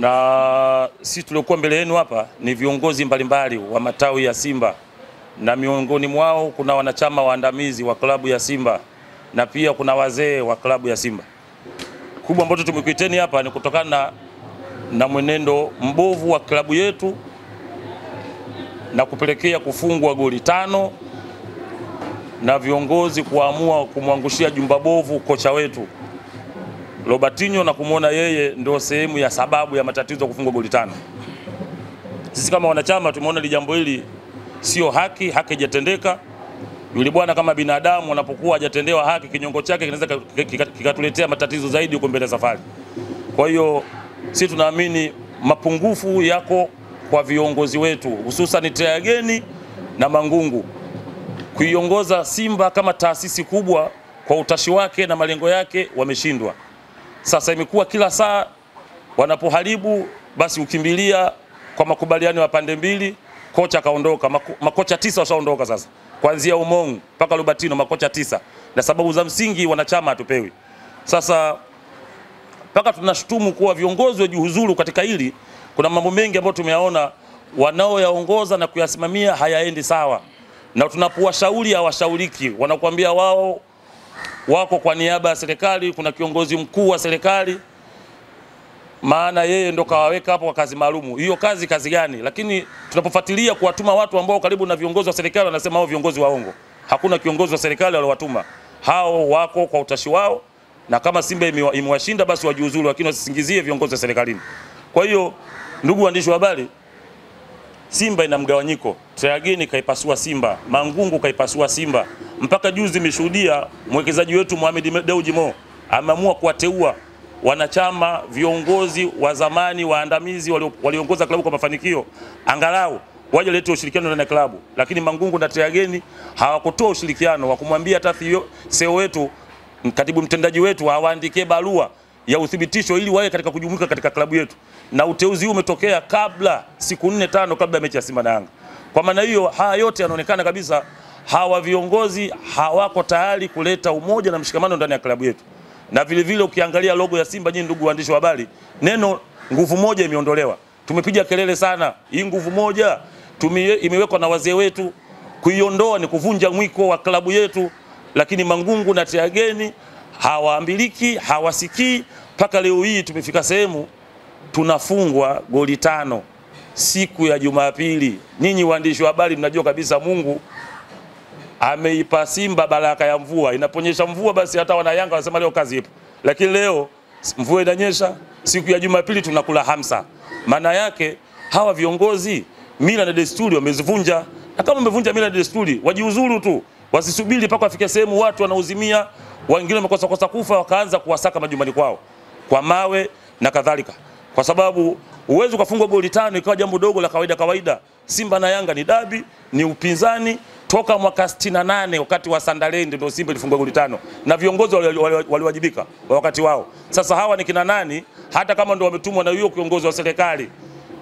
na sisi tuliokuwa mbele yenu hapa ni viongozi mbalimbali wa matawi ya Simba, na miongoni mwao kuna wanachama waandamizi wa klabu ya Simba na pia kuna wazee wa klabu ya Simba. Kubwa ambacho tumekuiteni hapa ni kutokana na, na mwenendo mbovu wa klabu yetu na kupelekea kufungwa goli tano na viongozi kuamua kumwangushia jumba bovu kocha wetu Robertinho na kumwona yeye ndio sehemu ya sababu ya matatizo ya kufungwa goli tano. Sisi kama wanachama tumeona jambo hili sio haki, haki haijatendeka. Yule bwana kama binadamu anapokuwa hajatendewa haki, kinyongo chake kinaweza kikatuletea matatizo zaidi huko mbele safari. Kwa hiyo sisi tunaamini mapungufu yako kwa viongozi wetu hususan Teageni na Mangungu kuiongoza Simba kama taasisi kubwa kwa utashi wake na malengo yake wameshindwa. Sasa imekuwa kila saa wanapoharibu basi ukimbilia kwa makubaliano ya pande mbili, kocha akaondoka. Mako, makocha tisa washaondoka sasa, kuanzia Umong mpaka Lubatino, makocha tisa, na sababu za msingi wanachama hatupewi. Sasa mpaka tunashutumu kuwa viongozi wajiuzuru katika hili. Kuna mambo mengi ambayo tumeyaona wanaoyaongoza na kuyasimamia hayaendi sawa, na tunapowashauri hawashauriki, wanakuambia wao wako kwa niaba ya serikali, kuna kiongozi mkuu wa serikali, maana yeye ndo kawaweka hapo kwa kazi maalum Hiyo kazi kazi gani? Lakini tunapofuatilia kuwatuma watu ambao karibu na viongozi wa serikali, wanasema hao viongozi waongo. Hakuna kiongozi wa serikali aliowatuma hao, wako kwa utashi wao, na kama Simba imewashinda basi wajiuzuru, lakini wasisingizie viongozi wa serikalini. Kwa hiyo, ndugu waandishi wa habari, Simba ina mgawanyiko. Teageni kaipasua Simba, Mangungu kaipasua Simba. Mpaka juzi nimeshuhudia mwekezaji wetu Mohamed Deuji Mo ameamua kuwateua wanachama, viongozi wa zamani waandamizi waliongoza klabu kwa mafanikio, angalau waje lete ushirikiano ndani ya klabu, lakini Mangungu na Teageni hawakutoa ushirikiano wa kumwambia hata CEO wetu, katibu mtendaji wetu hawaandikie barua ya uthibitisho ili wawe katika kujumuika katika klabu yetu, na uteuzi huu umetokea kabla siku nne tano kabla ya mechi ya Simba na Yanga. Kwa maana hiyo, haya yote yanaonekana kabisa hawa viongozi hawako tayari kuleta umoja na mshikamano ndani ya klabu yetu, na vile vile ukiangalia logo ya Simba, nyinyi ndugu waandishi wa habari, neno nguvu moja imeondolewa. Tumepiga kelele sana, hii nguvu moja imewekwa na wazee wetu. Kuiondoa ni kuvunja mwiko wa klabu yetu, lakini Mangungu na Teageni hawaambiliki, hawasikii. Mpaka leo hii tumefika sehemu tunafungwa goli tano siku ya Jumapili. Ninyi waandishi wa habari mnajua kabisa Mungu ameipa Simba baraka ya mvua. Inaponyesha mvua, basi hata wana Yanga wanasema leo kazi ipo, lakini leo mvua inanyesha, siku ya Jumapili tunakula hamsa. Maana yake hawa viongozi mila na desturi wamezivunja, na kama wamevunja mila na desturi wajiuzuru tu, wasisubiri mpaka wafike sehemu watu wanauzimia, wengine wamekosa kosa kufa, wakaanza kuwasaka majumbani kwao kwa mawe na kadhalika, kwa sababu uwezo ukafungwa goli tano ikawa jambo dogo la kawaida kawaida. Simba na Yanga ni dabi, ni upinzani toka mwaka 68 wakati wa Sunderland ndio Simba ilifungwa goli tano na viongozi waliwajibika wa wakati wao. Sasa hawa ni kina nani? Hata kama ndio wametumwa na huyo kiongozi wa serikali,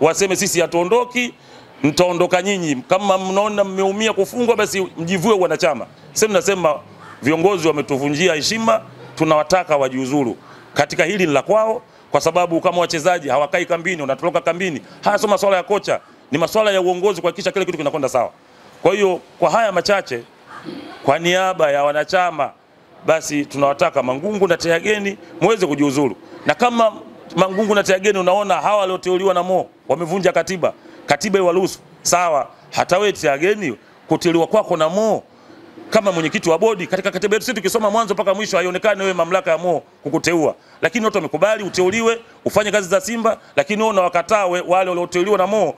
waseme sisi hatuondoki, mtaondoka nyinyi. Kama mnaona mmeumia kufungwa, basi mjivue wanachama. Sasa tunasema viongozi wametuvunjia heshima, tunawataka wajiuzuru. Katika hili ni la kwao, kwa sababu kama wachezaji hawakai kambini, wanatoroka kambini. Haya sio masuala ya kocha, ni masuala ya uongozi kuhakikisha kile kitu kinakwenda sawa. Kwa hiyo kwa haya machache, kwa niaba ya wanachama, basi tunawataka Mangungu na Tehageni muweze kujiuzuru, na kama Mangungu na Tehageni unaona hawa walioteuliwa na Mo wamevunja katiba, katiba iwaruhusu sawa. Hata wewe Tehageni kuteuliwa kwako na Mo kama mwenyekiti wa bodi katika katiba yetu sisi tukisoma mwanzo mpaka mwisho haionekani wewe mamlaka ya Mo kukuteua, lakini watu wamekubali uteuliwe ufanye kazi za Simba, lakini wewe unawakataa wale walioteuliwa na Mo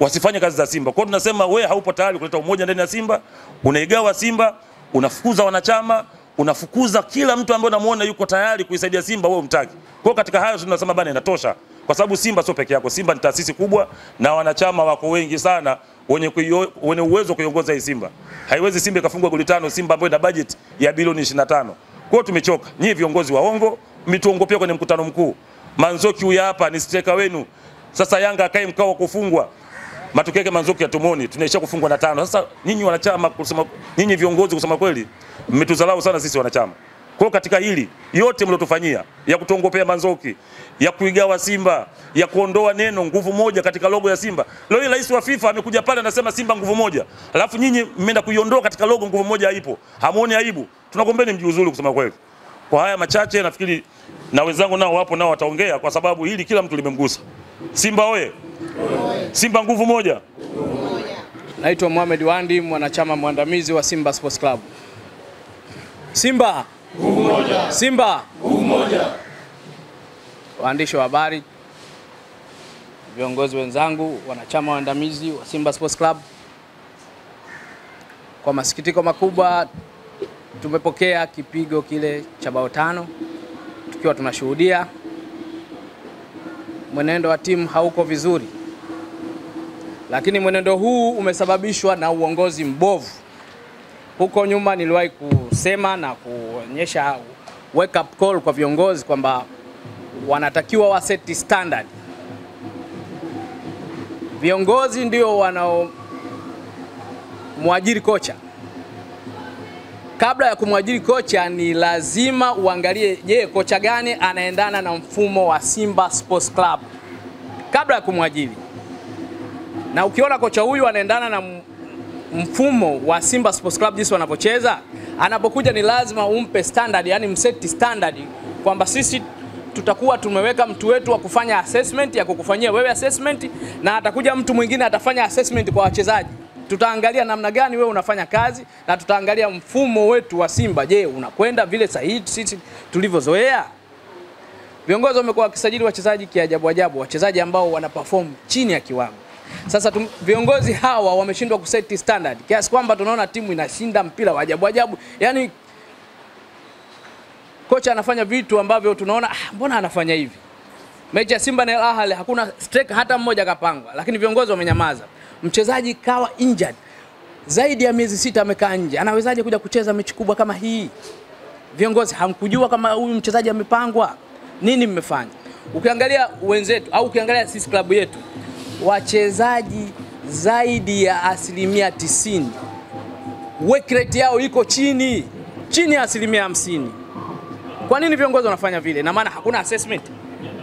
wasifanye kazi za Simba. Kwa hiyo tunasema we haupo tayari kuleta umoja ndani ya Simba, unaigawa Simba, unafukuza wanachama, unafukuza kila mtu ambaye unamuona yuko tayari kuisaidia Simba, wewe umtaki. Kwa hiyo katika hayo tunasema bana, inatosha, kwa sababu Simba sio peke yako. Simba ni taasisi kubwa na wanachama wako wengi sana wenye, kuyo, wenye uwezo kuiongoza hii Simba. Haiwezi Simba ikafungwa goli tano, Simba ambayo ina budget ya bilioni 25. Kwa hiyo tumechoka. Nyinyi viongozi waongo, mmetuongopea kwenye mkutano mkuu. Manzoki huyu hapa ni striker wenu. Sasa Yanga akae mkao wa kufungwa matokeo yake Manzoki ya tunaisha kufungwa na tano. Sasa nyinyi wanachama kusema, nyinyi viongozi kusema kweli mmetudharau sana sisi wanachama. Kwa katika hili yote mliotufanyia ya kutongopea Manzoki, ya kuigawa Simba, ya kuondoa neno nguvu moja katika logo ya Simba. Leo hii rais wa FIFA amekuja pale anasema Simba nguvu moja, alafu nyinyi mmeenda kuiondoa katika logo, nguvu moja haipo. Hamuoni aibu? Tunakuombeni mjiuzulu, kusema kweli. Kwa haya machache, nafikiri na wenzangu nao wapo nao wataongea, kwa sababu hili kila mtu limemgusa. Simba oye! Simba nguvu moja! Naitwa Mohamed Wandi, mwanachama mwandamizi wa Simba Sports Club. Simba moja. Simba nguvu moja. Waandishi wa habari, viongozi wenzangu, wanachama waandamizi wa Simba Sports Club, kwa masikitiko makubwa tumepokea kipigo kile cha bao tano, tukiwa tunashuhudia mwenendo wa timu hauko vizuri lakini mwenendo huu umesababishwa na uongozi mbovu. Huko nyuma niliwahi kusema na kuonyesha wake up call kwa viongozi kwamba wanatakiwa wa set standard. Viongozi ndio wanaomwajiri kocha. Kabla ya kumwajiri kocha, ni lazima uangalie, je, kocha gani anaendana na mfumo wa Simba Sports Club kabla ya kumwajiri na ukiona kocha huyu anaendana na mfumo wa Simba Sports Club jinsi wanavyocheza, anapokuja ni lazima umpe standard, yani mseti standard kwamba sisi tutakuwa tumeweka mtu wetu wa kufanya assessment ya kukufanyia wewe assessment, na atakuja mtu mwingine atafanya assessment kwa wachezaji. Tutaangalia namna gani wewe unafanya kazi na tutaangalia mfumo wetu wa Simba, je, unakwenda vile sahihi sisi tulivyozoea? Viongozi wamekuwa wakisajili wachezaji kiajabu ajabu, wachezaji ambao wana perform chini ya kiwango. Sasa tum, viongozi hawa wameshindwa kuseti standard kiasi kwamba tunaona timu inashinda mpira wa ajabu ajabu. Yaani kocha anafanya vitu ambavyo tunaona ah, mbona anafanya hivi? Mechi ya Simba na Al Ahly hakuna striker hata mmoja kapangwa, lakini viongozi wamenyamaza. Mchezaji kawa injured zaidi ya miezi sita amekaa nje, anawezaje kuja kucheza mechi kubwa kama hii? Viongozi hamkujua kama huyu mchezaji amepangwa? Nini mmefanya? Ukiangalia wenzetu au ukiangalia sisi klabu yetu wachezaji zaidi ya asilimia tisini work rate yao iko chini chini ya asilimia hamsini. Kwa nini viongozi wanafanya vile? Na maana hakuna assessment,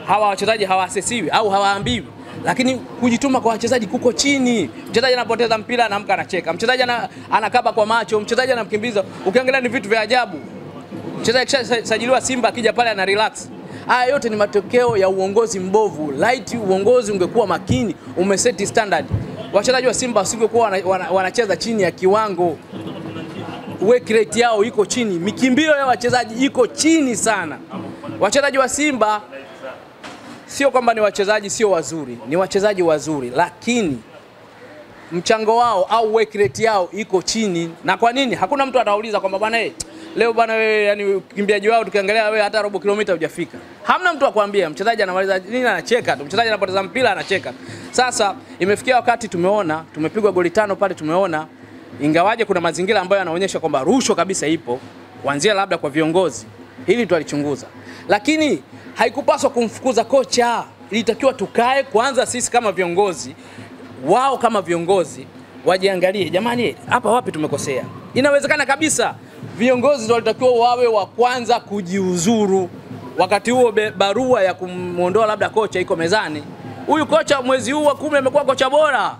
hawa wachezaji hawaasesiwi au hawaambiwi, lakini kujituma kwa wachezaji kuko chini. Mchezaji anapoteza mpira anaamka anacheka, mchezaji anakaba kwa macho, mchezaji anamkimbiza. Ukiangalia ni vitu vya ajabu. Mchezaji akishasajiliwa Simba akija pale ana relax Haya yote ni matokeo ya uongozi mbovu. Light uongozi ungekuwa makini, umeseti standard, wachezaji wa Simba wasingekuwa wanacheza wana, wana chini ya kiwango. Work rate yao iko chini, mikimbio ya wachezaji iko chini sana. Wachezaji wa Simba sio kwamba ni wachezaji sio wazuri, ni wachezaji wazuri, lakini mchango wao au work rate yao iko chini. Na kwa nini? Hakuna mtu atauliza kwamba bwana hey, leo bwana wewe, yani ukimbiaji wao tukiangalia wewe hata robo kilomita hujafika. Hamna mtu akwambia, mchezaji anamaliza nini, anacheka tu. Mchezaji anapoteza mpira anacheka. Sasa imefikia wakati tumeona, tumepigwa goli tano pale, tumeona ingawaje kuna mazingira ambayo yanaonyesha kwamba rushwa kabisa ipo, kuanzia labda kwa viongozi, hili twalichunguza, lakini haikupaswa kumfukuza kocha. Ilitakiwa tukae kwanza, sisi kama viongozi, wao kama viongozi wajiangalie, jamani, hapa wapi tumekosea. Inawezekana kabisa viongozi walitakiwa wawe wa kwanza kujiuzuru. Wakati huo barua ya kumwondoa labda kocha iko mezani. Huyu kocha mwezi huu wa kumi amekuwa kocha bora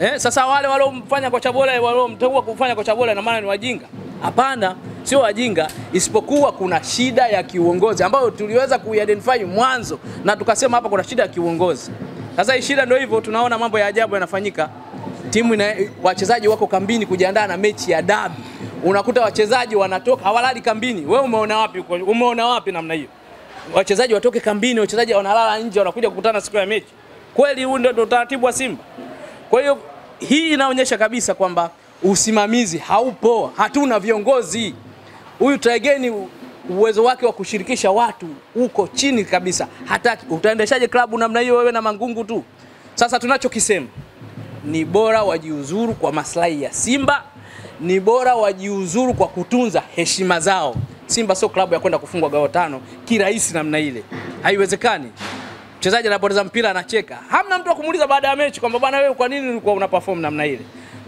eh. Sasa wale waliomfanya kocha bora, waliomteua kufanya kocha bora, na maana ni wajinga? Hapana, sio wajinga, isipokuwa kuna shida ya kiuongozi ambayo tuliweza kuidentify mwanzo na tukasema hapa kuna shida ya kiuongozi. Sasa hii shida ndio hivyo, tunaona mambo ya ajabu yanafanyika. Timu ina wachezaji wako kambini kujiandaa na mechi ya dabi unakuta wachezaji wanatoka hawalali kambini. Wewe umeona wapi? Umeona wapi namna hiyo? Wachezaji watoke kambini, wachezaji wanalala nje, wanakuja kukutana siku ya mechi. Kweli huu ndio utaratibu wa Simba? Kwa hiyo hii inaonyesha kabisa kwamba usimamizi haupo, hatuna viongozi. Huyu Traegeni uwezo wake wa kushirikisha watu uko chini kabisa, hataki. Utaendeshaje klabu namna hiyo wewe na mangungu tu? Sasa tunachokisema ni bora wajiuzuru kwa maslahi ya Simba ni bora wajiuzuru kwa kutunza heshima zao. Simba sio klabu ya kwenda kufungwa gao tano kirahisi namna ile, haiwezekani. Mchezaji anapoteza mpira anacheka, hamna mtu akumuuliza baada ya mechi kwamba bwana, wewe kwa nini ulikuwa una perform namna ile?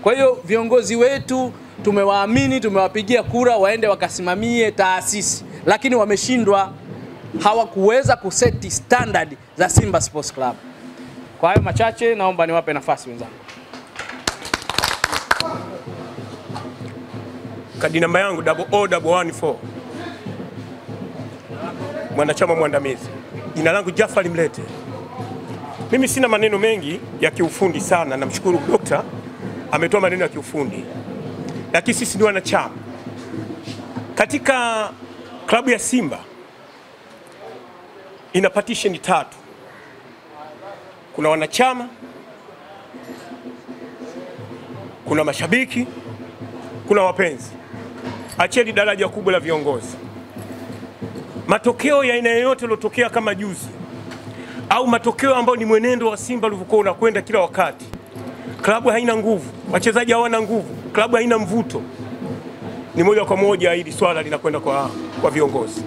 Kwa hiyo viongozi wetu tumewaamini, tumewapigia kura waende wakasimamie taasisi, lakini wameshindwa, hawakuweza kuseti standard za Simba Sports Club. Kwa hayo machache, naomba niwape nafasi wenzangu. Kadi namba yangu 00114 mwanachama mwandamizi. Jina langu Jafari Mlete. Mimi sina maneno mengi ya kiufundi sana, namshukuru dokta ametoa maneno ya kiufundi, lakini sisi ni wanachama katika klabu ya Simba ina partition tatu. Kuna wanachama, kuna mashabiki, kuna wapenzi. Acheni daraja kubwa la viongozi. Matokeo ya aina yoyote yaliyotokea kama juzi au matokeo ambayo ni mwenendo wa Simba ulivyokuwa unakwenda kila wakati, klabu haina nguvu, wachezaji hawana nguvu, klabu haina mvuto, ni moja kwa moja hili swala linakwenda kwa, kwa viongozi.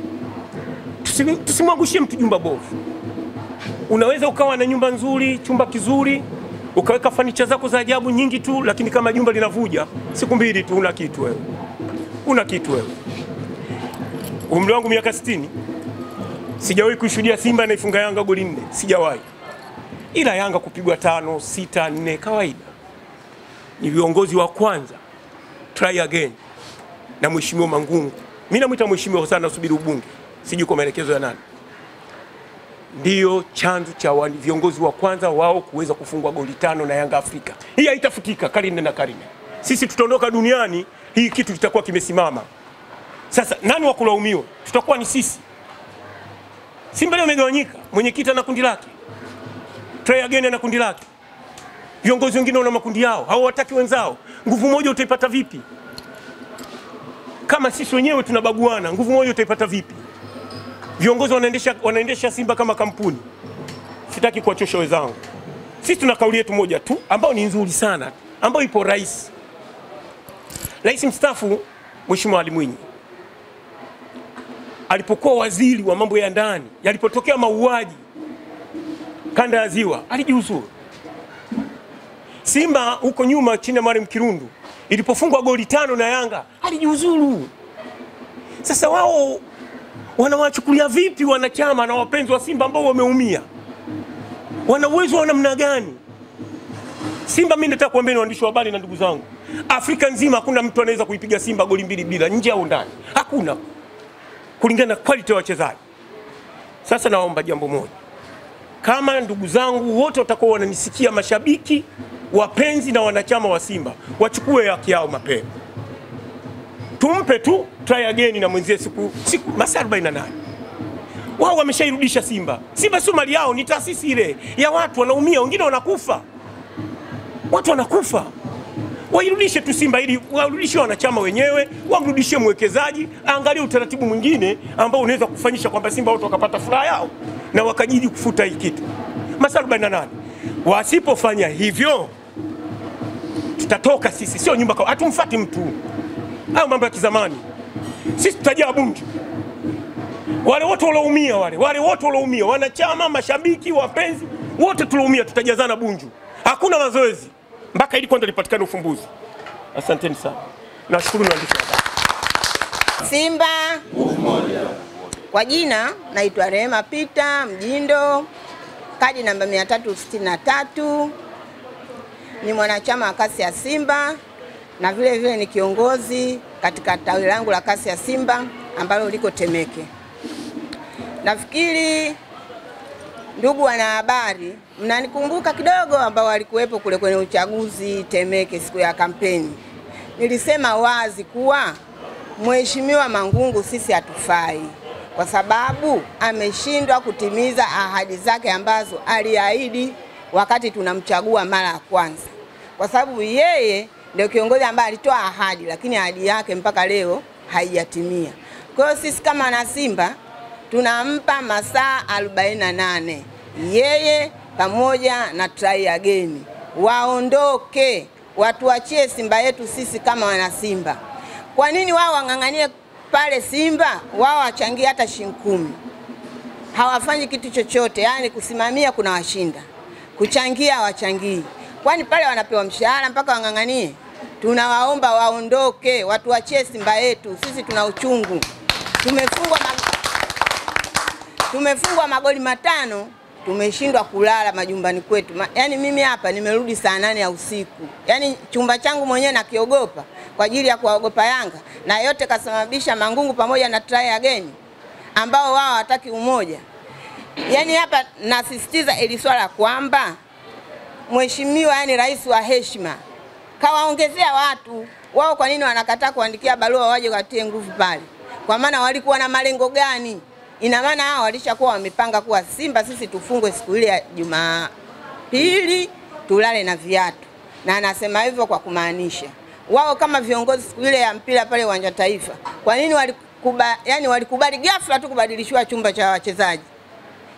Tusimwangushie mtu jumba bovu. Unaweza ukawa na nyumba nzuri, chumba kizuri, ukaweka fanicha zako za ajabu nyingi tu, lakini kama jumba linavuja siku mbili tu, una kitu wewe, una kitu wewe. Umri wangu miaka 60 sijawahi kuishuhudia Simba naifunga Yanga goli nne, sijawahi, ila Yanga kupigwa tano sita nne kawaida. Ni viongozi wa kwanza try again na mheshimiwa Mangungu. Mimi namwita mheshimiwa sana, subiri ubunge, sijui kwa maelekezo ya nani, ndiyo chanzo cha viongozi wa kwanza wao kuweza kufungwa goli tano na Yanga Afrika. Hii haitafutika karine na karine. Sisi tutaondoka duniani, hii kitu kitakuwa kimesimama. Sasa nani wa kulaumiwa? Tutakuwa ni sisi. Simba leo imegawanyika, mwenyekiti ana kundi lake, try again ana kundi lake, viongozi wengine wana makundi yao, hawataki wenzao. Nguvu moja utaipata vipi? Kama sisi wenyewe tunabaguana, nguvu moja utaipata vipi? Viongozi wanaendesha, wanaendesha Simba kama kampuni. Sitaki kuwachosha wenzangu, sisi tuna kauli yetu moja tu ambayo ni nzuri sana, ambayo ipo rais rais mstaafu Mheshimiwa Ali Mwinyi alipokuwa waziri wa mambo ya ndani, yalipotokea mauaji kanda ya Ziwa, alijiuzuru. Simba huko nyuma chini ya Mwalimu Kirundu ilipofungwa goli tano na Yanga alijiuzuru. Sasa wao wanawachukulia vipi wanachama na wapenzi wa Simba ambao wameumia? Wana uwezo wa namna gani? Simba, mimi nataka kuambia waandishi wa habari na ndugu zangu, Afrika nzima hakuna mtu anaweza kuipiga Simba goli mbili bila, nje au ndani, hakuna, kulingana na quality ya wachezaji. Sasa naomba jambo moja, kama ndugu zangu wote watakuwa wananisikia, mashabiki, wapenzi na wanachama wa Simba wachukue haki yao mapema, tumpe tu try again na mwenzie siku, siku masaa 48 wao wameshairudisha Simba. Simba sio mali yao, ni taasisi ile ya watu, wanaumia, wengine wanakufa, watu wanakufa. Wairudishe tu Simba ili warudishie wanachama wenyewe, wamrudishie mwekezaji, angalie utaratibu mwingine ambao unaweza kufanyisha kwamba Simba watu wakapata furaha yao na wakajiji kufuta hii kitu masaa 48. Wasipofanya hivyo, tutatoka sisi, sio nyumba kwa, hatumfuati mtu. Hayo mambo ya kizamani, sisi tutajaa Bunju wale wote walioumia, wale wale wote walioumia, wanachama, mashabiki, wapenzi wote tulioumia, tutajazana Bunju. Hakuna mazoezi mpaka ili kwanza lipatikane ufumbuzi. Asanteni sana, nashukuru waandishi wa. Simba kwa jina naitwa Rehema Pita Mjindo, kadi namba 363 ni mwanachama wa kasi ya Simba na vile vile ni kiongozi katika tawi langu la kasi ya Simba ambalo liko Temeke. Nafikiri ndugu wanahabari, mnanikumbuka kidogo, ambao walikuwepo kule kwenye uchaguzi Temeke siku ya kampeni. Nilisema wazi kuwa Mheshimiwa Mangungu sisi hatufai kwa sababu ameshindwa kutimiza ahadi zake ambazo aliahidi wakati tunamchagua mara ya kwanza, kwa sababu yeye ndio kiongozi ambaye alitoa ahadi, lakini ahadi yake mpaka leo haijatimia. Kwa hiyo sisi kama wanasimba tunampa masaa 48 yeye pamoja na try again waondoke, watuachie Simba yetu sisi kama wanasimba. Kwa nini wao wang'ang'anie pale Simba? Wao wachangie hata shilingi kumi, hawafanyi kitu chochote. Yani kusimamia kuna washinda, kuchangia hawachangii. Kwani pale wanapewa mshahara mpaka wang'ang'anie? Tunawaomba waondoke, watuachie Simba yetu, sisi tuna uchungu. tumefungwa. Tumefungwa magoli matano, tumeshindwa kulala majumbani kwetu. Yaani mimi hapa nimerudi saa nane ya usiku, yaani chumba changu mwenyewe nakiogopa kwa ajili ya kuwaogopa Yanga, na yote kasababisha Mangungu pamoja na try again ambao wao hawataki umoja. Yaani hapa nasisitiza ili swala kwamba mheshimiwa, yani rais wa heshima kawaongezea watu wao. Kwa nini wanakataa kuandikia barua waje watie nguvu pale? Kwa maana walikuwa na malengo gani? Ina maana hao walishakuwa wamepanga kuwa Simba sisi tufungwe siku ile ya Jumapili tulale na viatu, na anasema hivyo kwa kumaanisha wao kama viongozi siku ile ya mpira pale uwanja Taifa, kwa nini walikuba, yani walikubali ghafla tu kubadilishiwa chumba cha wachezaji,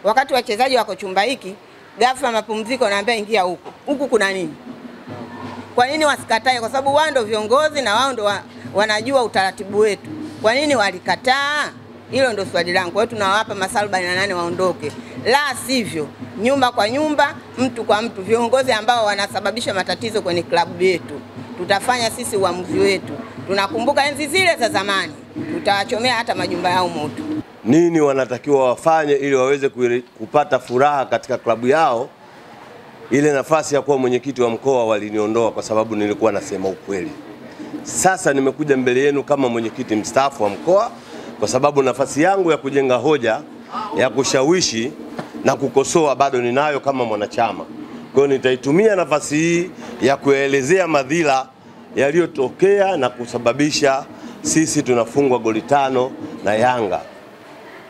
wakati wachezaji wako chumba hiki, ghafla mapumziko, naambia ingia huku huku, kuna nini? Kwa nini wasikatae? Kwa sababu wao ndio viongozi na wao ndio wa, wanajua utaratibu wetu. Kwa nini walikataa? Hilo ndio swali langu. Kwa hiyo tunawapa masaa 48 waondoke, la sivyo nyumba kwa nyumba, mtu kwa mtu, viongozi ambao wanasababisha matatizo kwenye klabu yetu, tutafanya sisi uamuzi wetu. Tunakumbuka enzi zile za zamani, tutawachomea hata majumba yao moto. nini wanatakiwa wafanye ili waweze kupata furaha katika klabu yao. Ile nafasi ya kuwa mwenyekiti wa mkoa waliniondoa kwa sababu nilikuwa nasema ukweli. Sasa nimekuja mbele yenu kama mwenyekiti mstaafu wa mkoa, kwa sababu nafasi yangu ya kujenga hoja ya kushawishi na kukosoa bado ninayo kama mwanachama. Kwa hiyo nitaitumia nafasi hii ya kuyaelezea madhila yaliyotokea na kusababisha sisi tunafungwa goli tano na Yanga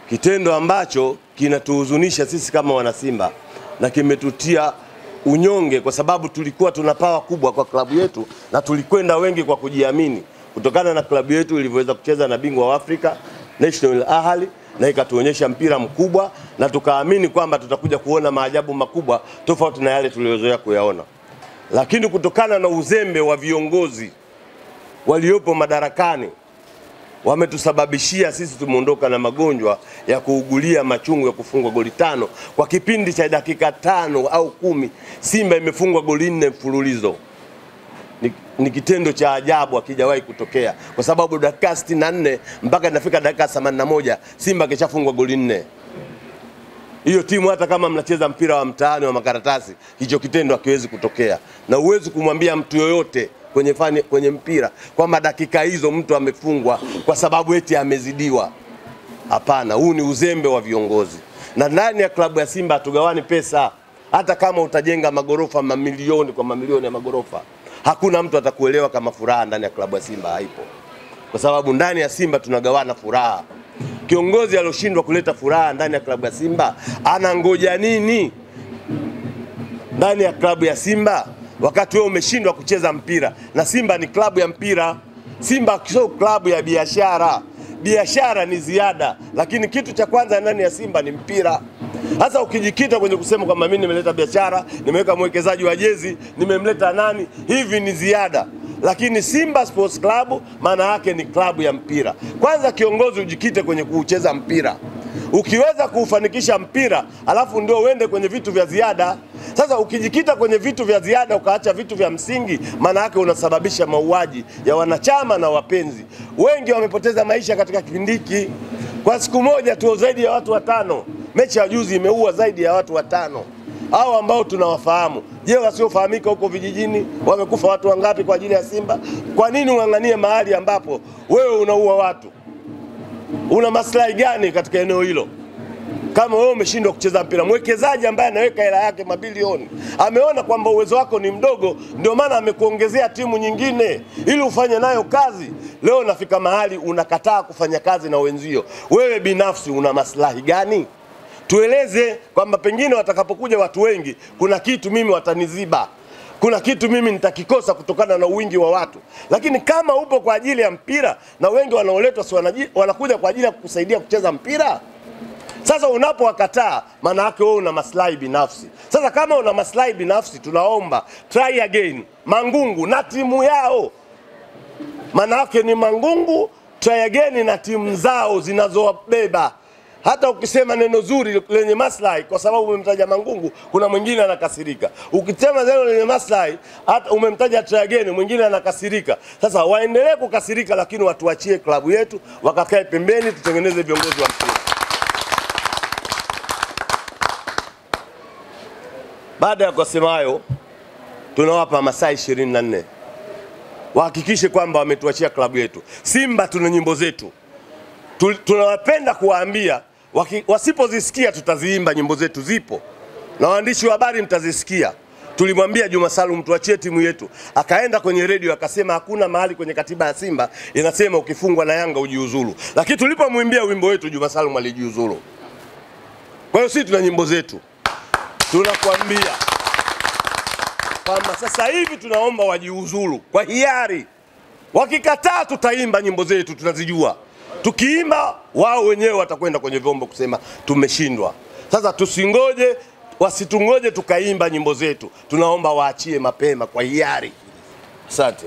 kitendo ambacho kinatuhuzunisha sisi kama wanasimba na kimetutia unyonge, kwa sababu tulikuwa tuna pawa kubwa kwa klabu yetu na tulikwenda wengi kwa kujiamini, kutokana na klabu yetu ilivyoweza kucheza na bingwa wa Afrika National Ahli na ikatuonyesha mpira mkubwa, na tukaamini kwamba tutakuja kuona maajabu makubwa tofauti na yale tuliyozoea kuyaona, lakini kutokana na uzembe wa viongozi waliopo madarakani wametusababishia sisi tumeondoka na magonjwa ya kuugulia machungu ya kufungwa goli tano kwa kipindi cha dakika tano au kumi. Simba imefungwa goli nne mfululizo. Ni, ni kitendo cha ajabu akijawahi kutokea, kwa sababu dakika 64 mpaka inafika dakika 81 Simba kishafungwa goli nne. Hiyo timu hata kama mnacheza mpira wa mtaani wa makaratasi, hicho kitendo hakiwezi kutokea, na huwezi kumwambia mtu yoyote kwenye fani, kwenye mpira kwamba dakika hizo mtu amefungwa kwa sababu eti amezidiwa. Hapana, huu ni uzembe wa viongozi, na ndani ya klabu ya Simba hatugawani pesa. Hata kama utajenga magorofa mamilioni kwa mamilioni ya magorofa, hakuna mtu atakuelewa kama furaha ndani ya klabu ya Simba haipo, kwa sababu ndani ya Simba tunagawana furaha. Kiongozi alioshindwa kuleta furaha ndani ya klabu ya Simba anangoja nini ndani ya klabu ya Simba wakati wewe umeshindwa kucheza mpira? Na Simba ni klabu ya mpira. Simba sio klabu ya biashara. Biashara ni ziada, lakini kitu cha kwanza ndani ya Simba ni mpira. Sasa ukijikita kwenye kusema kwamba mimi nimeleta biashara, nimeweka mwekezaji wa jezi, nimemleta nani, hivi ni ziada lakini Simba Sports Club maana yake ni klabu ya mpira. Kwanza kiongozi ujikite kwenye kuucheza mpira. Ukiweza kuufanikisha mpira, alafu ndio uende kwenye vitu vya ziada. Sasa ukijikita kwenye vitu vya ziada ukaacha vitu vya msingi, maana yake unasababisha mauaji ya wanachama na wapenzi. Wengi wamepoteza maisha katika kipindi hiki. Kwa siku moja tu zaidi ya watu watano. Mechi ya juzi imeua zaidi ya watu watano hao ambao tunawafahamu. Je, wasiofahamika huko vijijini wamekufa watu wangapi kwa ajili ya Simba? Kwa nini ung'ang'anie mahali ambapo wewe unaua watu? Una maslahi gani katika eneo hilo? Kama wewe umeshindwa kucheza mpira, mwekezaji ambaye anaweka hela yake mabilioni ameona kwamba uwezo wako ni mdogo, ndio maana amekuongezea timu nyingine ili ufanye nayo kazi. Leo nafika mahali unakataa kufanya kazi na wenzio, wewe binafsi una maslahi gani? tueleze kwamba pengine watakapokuja watu wengi, kuna kitu mimi wataniziba, kuna kitu mimi nitakikosa kutokana na wingi wa watu. Lakini kama upo kwa ajili ya mpira na wengi wanaoletwa si wanakuja kwa ajili ya kukusaidia kucheza mpira, sasa unapowakataa, maana yake wewe una maslahi binafsi. Sasa kama una maslahi binafsi, tunaomba try again, Mangungu na timu yao maana yake ni Mangungu Trayageni na timu zao zinazowabeba Hata ukisema neno zuri lenye maslahi, kwa sababu umemtaja Mangungu, kuna mwingine anakasirika. Ukisema neno lenye maslahi, hata umemtaja Trayageni, mwingine anakasirika. Sasa waendelee kukasirika, lakini watuachie klabu yetu, wakakae pembeni, tutengeneze viongozi wa mpira. Baada ya kusema hayo, tunawapa masaa 24 wahakikishe kwamba wametuachia klabu yetu. Simba tuna nyimbo zetu. Tu- tunawapenda kuwaambia wasipozisikia tutaziimba nyimbo zetu zipo. Na waandishi wa habari mtazisikia. Tulimwambia Juma Salum tuachie timu yetu. Akaenda kwenye redio akasema hakuna mahali kwenye katiba ya Simba inasema ukifungwa na Yanga ujiuzulu. Lakini tulipomwimbia wimbo wetu Juma Salum alijiuzulu. Kwa hiyo sisi tuna nyimbo zetu. Tunakwambia kwamba sasa hivi tunaomba wajiuzuru kwa hiari Wakikataa tutaimba nyimbo zetu, tunazijua. Tukiimba wao wenyewe watakwenda kwenye vyombo kusema tumeshindwa. Sasa tusingoje, wasitungoje tukaimba nyimbo zetu. Tunaomba waachie mapema kwa hiari. Asante.